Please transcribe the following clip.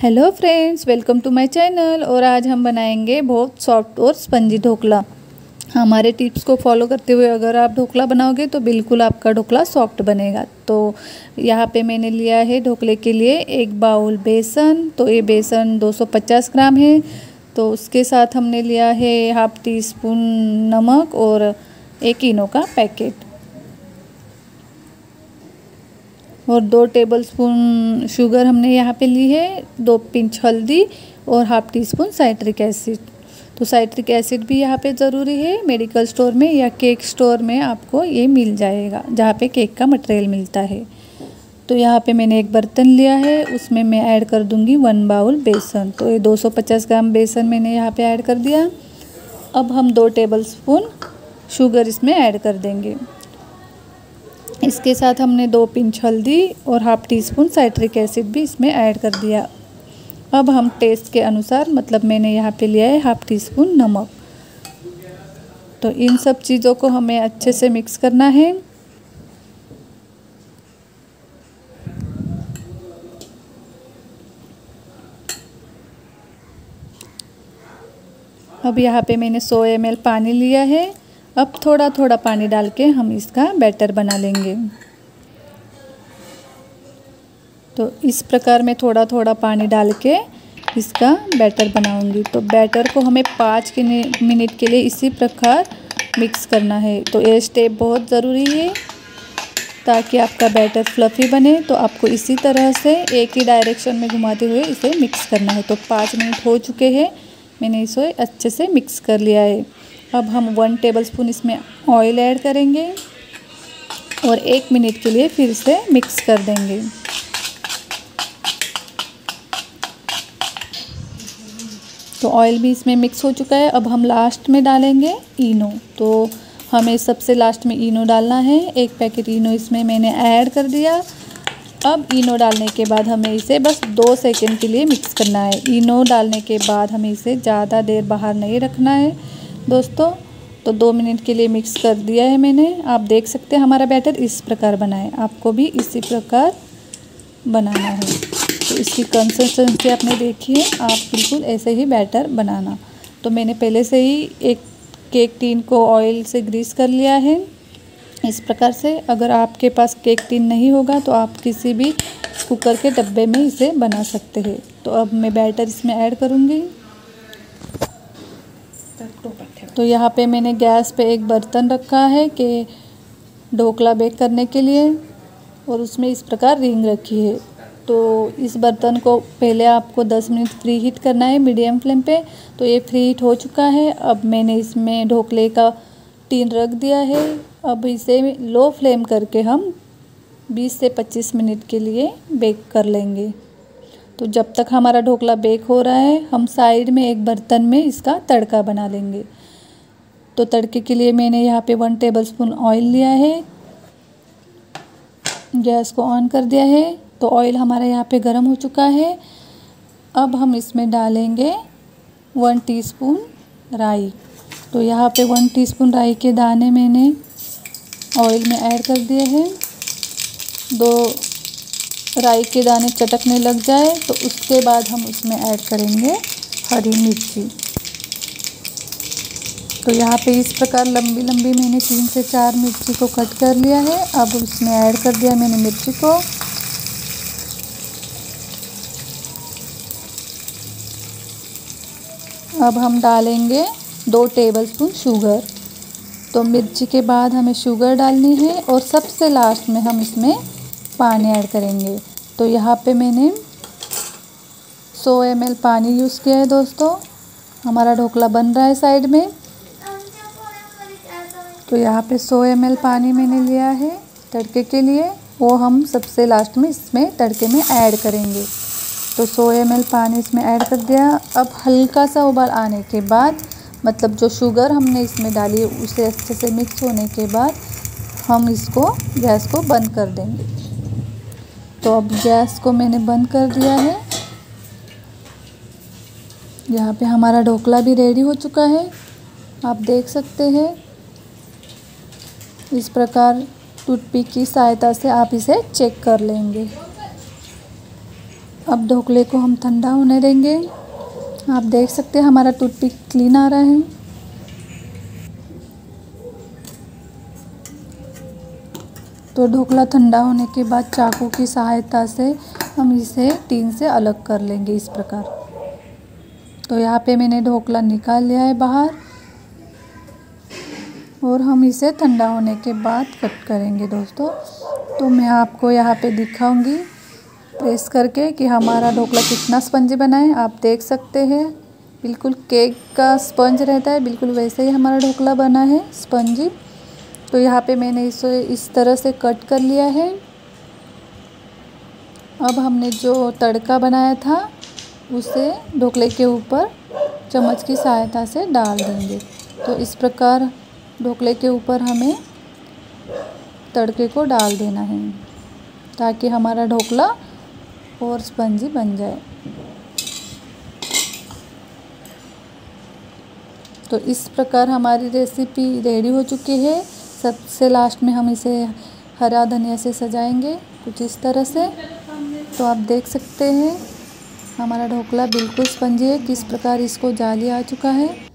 Hello friends welcome to my channel और आज हम बनाएँगे बहुत सॉफ्ट और स्पंजी ढोकला। हमारे टिप्स को फॉलो करते हुए अगर आप ढोकला बनाओगे तो बिल्कुल आपका ढोकला सॉफ्ट बनेगा। तो यहाँ पे मैंने लिया है ढोकले के लिए एक बाउल बेसन। तो ये बेसन 250 ग्राम है। तो उसके साथ हमने लिया है हाफ़ टी स्पून नमक और एक इनो का पैकेट और दो टेबलस्पून शुगर हमने यहाँ पे ली है, दो पिंच हल्दी और half tea spoon citric acid तो साइट्रिक एसिड भी यहाँ पे ज़रूरी है मेडिकल स्टोर में या केक स्टोर में आपको ये मिल जाएगा, जहाँ पे केक का मटेरियल मिलता है. तो यहाँ पे मैंने एक बर्तन लिया है, उसमें मैं ऐड कर दूँगी वन बाउल बेसन. तो ये 250 ग्राम बेसन मैंने यहाँ पे ऐड कर दिया. अब हम दो टेबल स्पून शुगर इसमें ऐड कर देंगे. इसके साथ हमने दो पिंच हल्दी और half tea spoon citric acid भी इसमें ऐड कर दिया। अब हम टेस्ट के अनुसार मतलब मैंने यहाँ पे लिया है हाफ़ टी स्पून नमक। तो इन सब चीज़ों को हमें अच्छे से मिक्स करना है। अब यहाँ पे मैंने सौ एम पानी लिया है। अब थोड़ा थोड़ा पानी डाल के हम इसका बैटर बना लेंगे। तो इस प्रकार में थोड़ा थोड़ा पानी डाल के इसका बैटर बनाऊँगी। तो बैटर को हमें पाँच के मिनट के लिए इसी प्रकार मिक्स करना है। तो ये स्टेप बहुत ज़रूरी है ताकि आपका बैटर फ्लफ़ी बने। तो आपको इसी तरह से एक ही डायरेक्शन में घुमाते हुए इसे मिक्स करना है। तो पाँच मिनट हो चुके हैं, मैंने इसे अच्छे से मिक्स कर लिया है। अब हम वन टेबलस्पून इसमें ऑयल ऐड करेंगे और एक मिनट के लिए फिर से मिक्स कर देंगे। तो ऑयल भी इसमें मिक्स हो चुका है। अब हम लास्ट में डालेंगे इनो। तो हमें सबसे लास्ट में इनो डालना है। एक पैकेट इनो इसमें मैंने ऐड कर दिया। अब इनो डालने के बाद हमें इसे बस दो सेकंड के लिए मिक्स करना है। इनो डालने के बाद हमें इसे ज़्यादा देर बाहर नहीं रखना है। दोस्तों तो दो मिनट के लिए मिक्स कर दिया है मैंने। आप देख सकते हैं हमारा बैटर इस प्रकार बना है। आपको भी इसी प्रकार बनाना है। तो इसकी कंसिस्टेंसी आपने देखी है। आप बिल्कुल ऐसे ही बैटर बनाना। तो मैंने पहले से ही एक केक टीन को ऑयल से ग्रीस कर लिया है। इस प्रकार से अगर आपके पास केक टीन नहीं होगा तो आप किसी भी कुकर के डब्बे में इसे बना सकते हैं। तो अब मैं बैटर इसमें ऐड करूँगी। तो यहाँ पे मैंने गैस पे एक बर्तन रखा है कि ढोकला बेक करने के लिए, और उसमें इस प्रकार रिंग रखी है। तो इस बर्तन को पहले आपको 10 मिनट फ्री हीट करना है मीडियम फ्लेम पे। तो ये फ्री हीट हो चुका है। अब मैंने इसमें ढोकले का टीन रख दिया है। अब इसे लो फ्लेम करके हम 20 से 25 मिनट के लिए बेक कर लेंगे। तो जब तक हमारा ढोकला बेक हो रहा है, हम साइड में एक बर्तन में इसका तड़का बना लेंगे। तो तड़के के लिए मैंने यहाँ पे वन टेबल स्पून ऑयल लिया है। गैस को ऑन कर दिया है। तो ऑयल हमारा यहाँ पे गर्म हो चुका है। अब हम इसमें डालेंगे वन टीस्पून राई। तो यहाँ पे वन टीस्पून राई के दाने मैंने ऑयल में ऐड कर दिए हैं। दो राई के दाने चटकने लग जाए तो उसके बाद हम उसमें ऐड करेंगे हरी मिर्ची। तो यहाँ पे इस प्रकार लंबी लंबी मैंने तीन से चार मिर्ची को कट कर लिया है। अब उसमें ऐड कर दिया मैंने मिर्ची को। अब हम डालेंगे दो टेबलस्पून शुगर तो मिर्ची के बाद हमें शुगर डालनी है और सबसे लास्ट में हम इसमें पानी ऐड करेंगे। तो यहाँ पे मैंने 100 एम पानी यूज़ किया है दोस्तों। हमारा ढोकला बन रहा है साइड में। तो यहाँ पे 100 एम पानी मैंने लिया है तड़के के लिए। वो हम सबसे लास्ट में इसमें तड़के में ऐड करेंगे। तो 100 एम पानी इसमें ऐड कर दिया। अब हल्का सा उबाल आने के बाद मतलब जो शुगर हमने इसमें डाली, उसे अच्छे से मिक्स होने के बाद हम इसको, गैस को बंद कर देंगे। तो अब गैस को मैंने बंद कर दिया है। यहाँ पे हमारा ढोकला भी रेडी हो चुका है। आप देख सकते हैं। इस प्रकार टूथपिक की सहायता से आप इसे चेक कर लेंगे। अब ढोकले को हम ठंडा होने देंगे। आप देख सकते हैं हमारा टूथपिक क्लीन आ रहा है। तो ढोकला ठंडा होने के बाद चाकू की सहायता से हम इसे टीन से अलग कर लेंगे इस प्रकार। तो यहाँ पे मैंने ढोकला निकाल लिया है बाहर। और हम इसे ठंडा होने के बाद कट करेंगे दोस्तों। तो मैं आपको यहाँ पे दिखाऊँगी प्रेस करके कि हमारा ढोकला कितना स्पंज बना है। आप देख सकते हैं, बिल्कुल केक का स्पंज रहता है, बिल्कुल वैसे ही हमारा ढोकला बना है, स्पंजी। तो यहाँ पे मैंने इसे इस तरह से कट कर लिया है। अब हमने जो तड़का बनाया था, उसे ढोकले के ऊपर चम्मच की सहायता से डाल देंगे। तो इस प्रकार ढोकले के ऊपर हमें तड़के को डाल देना है, ताकि हमारा ढोकला और स्पंजी बन जाए। तो इस प्रकार हमारी रेसिपी रेडी हो चुकी है। सबसे लास्ट में हम इसे हरा धनिया से सजाएँगे कुछ इस तरह से। तो आप देख सकते हैं, हमारा ढोकला बिल्कुल स्पंजी है, किस प्रकार इसको जाली आ चुका है।